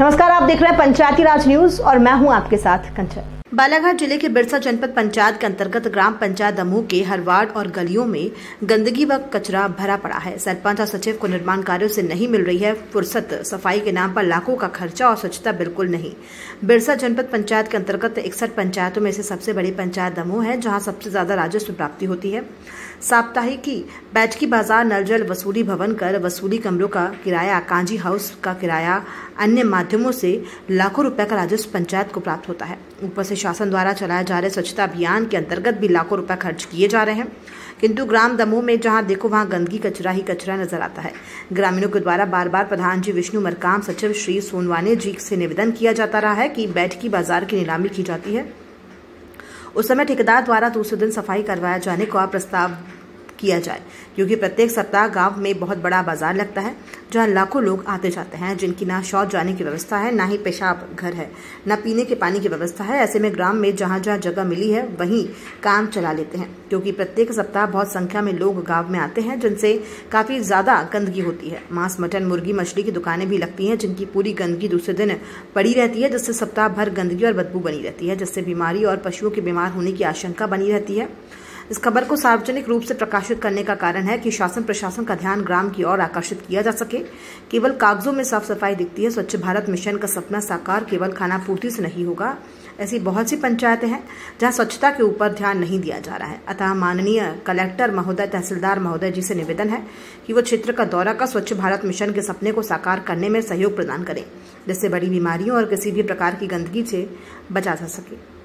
नमस्कार आप देख रहे हैं पंचायती राज न्यूज़ और मैं हूँ आपके साथ कंचन। बालाघाट ज़िले के बिरसा जनपद पंचायत के अंतर्गत ग्राम पंचायत दमोह के हर वार्ड और गलियों में गंदगी व कचरा भरा पड़ा है। सरपंच और सचिव को निर्माण कार्यों से नहीं मिल रही है फुर्सत। सफ़ाई के नाम पर लाखों का खर्चा और स्वच्छता बिल्कुल नहीं। बिरसा जनपद पंचायत के अंतर्गत इकसठ पंचायतों में से सबसे बड़ी पंचायत दमोह है, जहाँ सबसे ज़्यादा राजस्व प्राप्ति होती है। साप्ताहिकी बैठकी बाज़ार, नलजल, वसूली भवन कर वसूली कमरों का किराया, कांजी हाउस का किराया, अन्य माध्यमों से लाखों रुपए का राजस्व पंचायत को प्राप्त होता है। ऊपर से शासन द्वारा चलाए जा रहे स्वच्छता अभियान के अंतर्गत भी लाखों रुपए खर्च किए जा रहे हैं। किंतु ग्राम दमोह में जहाँ देखो वहाँ गंदगी, कचरा ही कचरा नज़र आता है। ग्रामीणों के द्वारा बार बार प्रधान जी विष्णु मरकाम सचिव श्री सोनवाने जी से निवेदन किया जाता रहा है कि बैठकी बाज़ार की नीलामी की जाती है। उस समय ठेकेदार द्वारा दूसरे दिन सफ़ाई करवाया जाने का प्रस्ताव किया जाए। क्योंकि प्रत्येक सप्ताह गाँव में बहुत बड़ा बाज़ार लगता है, जहाँ लाखों लोग आते जाते हैं, जिनकी ना शौच जाने की व्यवस्था है, ना ही पेशाब घर है, ना पीने के पानी की व्यवस्था है। ऐसे में ग्राम में जहाँ जहाँ जगह मिली है, वहीं काम चला लेते हैं। क्योंकि प्रत्येक सप्ताह बहुत संख्या में लोग गाँव में आते हैं, जिनसे काफ़ी ज़्यादा गंदगी होती है। मांस, मटन, मुर्गी, मछली की दुकानें भी लगती हैं, जिनकी पूरी गंदगी दूसरे दिन पड़ी रहती है, जिससे सप्ताह भर गंदगी और बदबू बनी रहती है, जिससे बीमारी और पशुओं के बीमार होने की आशंका बनी रहती है। इस खबर को सार्वजनिक रूप से प्रकाशित करने का कारण है कि शासन प्रशासन का ध्यान ग्राम की ओर आकर्षित किया जा सके। केवल कागजों में साफ़ सफ़ाई दिखती है। स्वच्छ भारत मिशन का सपना साकार केवल खाना पूर्ति से नहीं होगा, ऐसी बहुत सी पंचायतें हैं जहाँ स्वच्छता के ऊपर ध्यान नहीं दिया जा रहा है। अतः माननीय कलेक्टर महोदय, तहसीलदार महोदय जी से निवेदन है कि वो क्षेत्र का दौरा कर स्वच्छ भारत मिशन के सपने को साकार करने में सहयोग प्रदान करें, जिससे बड़ी बीमारियों और किसी भी प्रकार की गंदगी से बचा जा सके।